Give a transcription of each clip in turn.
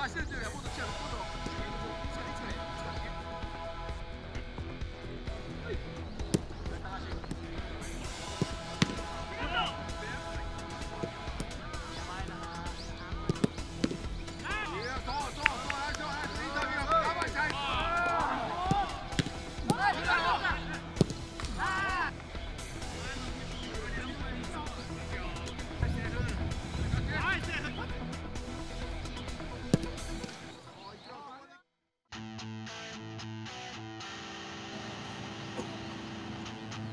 啊谢谢霍总谢了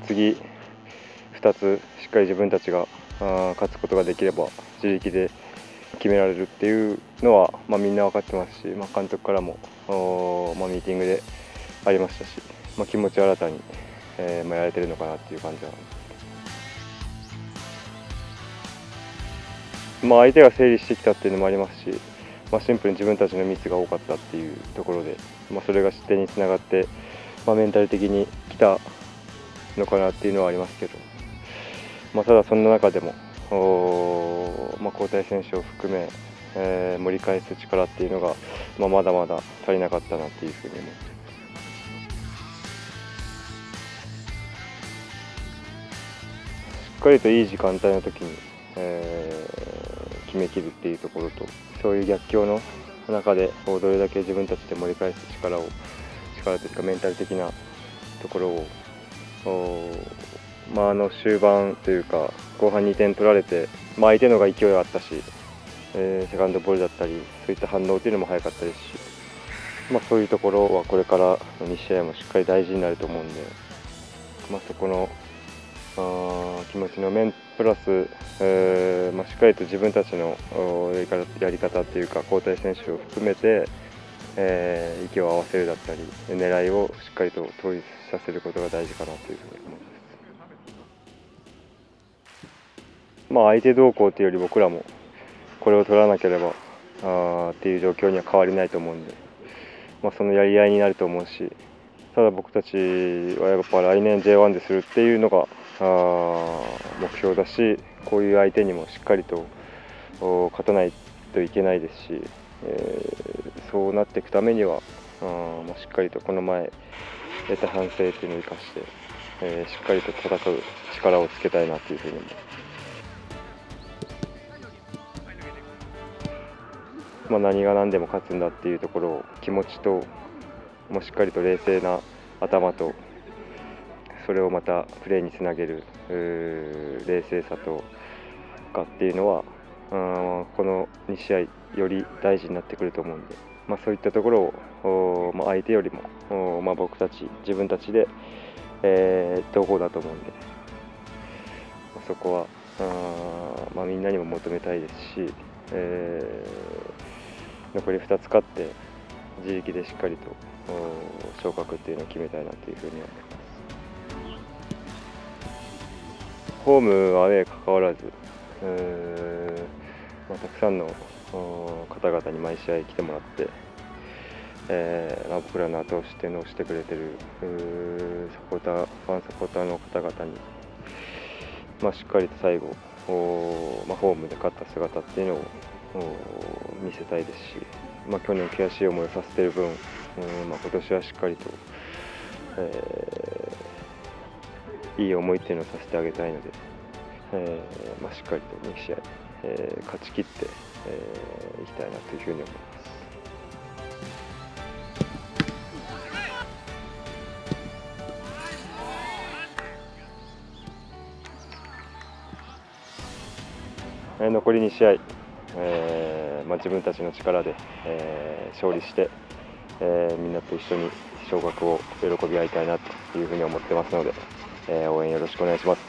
次2つしっかり自分たちが勝つことができれば自力で決められるっていうのは、まあ、みんな分かってますし、まあ、監督からも、まあ、ミーティングでありましたし、まあ、気持ち新たに、えーまあ、やれてるのかなっていう感じは。まあ、相手が整理してきたっていうのもありますし、まあ、シンプルに自分たちのミスが多かったっていうところで、まあ、それが失点につながって、まあ、メンタル的にきたのかなっていうのはありますけど、まあ、ただそんな中でも、まあ、交代選手を含め、えー、盛り返す力っていうのが、まあ、まだまだ足りなかったなっていうふうに思って。しっかりといい時間帯の時に、えー、決めきるっていうところとそういう逆境の中でどれだけ自分たちで盛り返す力を力というかメンタル的なところをまあ、あの終盤というか後半2点取られて、まあ、相手のが勢いがあったし、えー、セカンドボールだったりそういった反応というのも早かったですし、まあ、そういうところはこれからの2試合もしっかり大事になると思うんで、まあ、そこのあ気持ちの面プラス、えーまあ、しっかりと自分たちのやり方というか交代選手を含めて、えー、息を合わせるだったり狙いをしっかりと統一させることが大事かなというふうに思います。まあ、相手動向というより僕らもこれを取らなければあっていう状況には変わりないと思うんで、まあ、そのやり合いになると思うしただ僕たちはやっぱ来年 J1 でするっていうのがあ目標だしこういう相手にもしっかりと勝たないといけないですし、えー、そうなっていくためにはあまあ、しっかりとこの前得た反省というのを生かして、えー、しっかりと戦う力をつけたいなというふうに思います。まあ、何が何でも勝つんだっていうところを気持ちともうしっかりと冷静な頭とそれをまたプレーにつなげる冷静さとかっていうのはうこの2試合より大事になってくると思うんで、まあ、そういったところを、まあ、相手よりも、まあ、僕たち自分たちで、えー、同行だと思うんで、まあ、そこはあ、まあ、みんなにも求めたいですし、えー、残り2つ勝って自力でしっかりと昇格っていうのを決めたいなというふうに思います。ホームアウェー関わらず、まあ、たくさんの方々に毎試合来てもらって、えーまあ、僕らの後押しっていうのをしてくれてるサポーターファンサポーターの方々に、まあ、しっかりと最後まあ、ホームで勝った姿っていうのを見せたいですし、まあ、去年悔しい思いをさせている分、うんまあ、今年はしっかりと、えー、いい思いっていうのをさせてあげたいので、えーまあ、しっかりと2試合、えー、勝ち切って、えー、いきたいなというふうに思います。残り2試合、えーまあ、自分たちの力で、えー、勝利して、えー、みんなと一緒に昇格を喜び合いたいなというふうに思ってますので、えー、応援よろしくお願いします。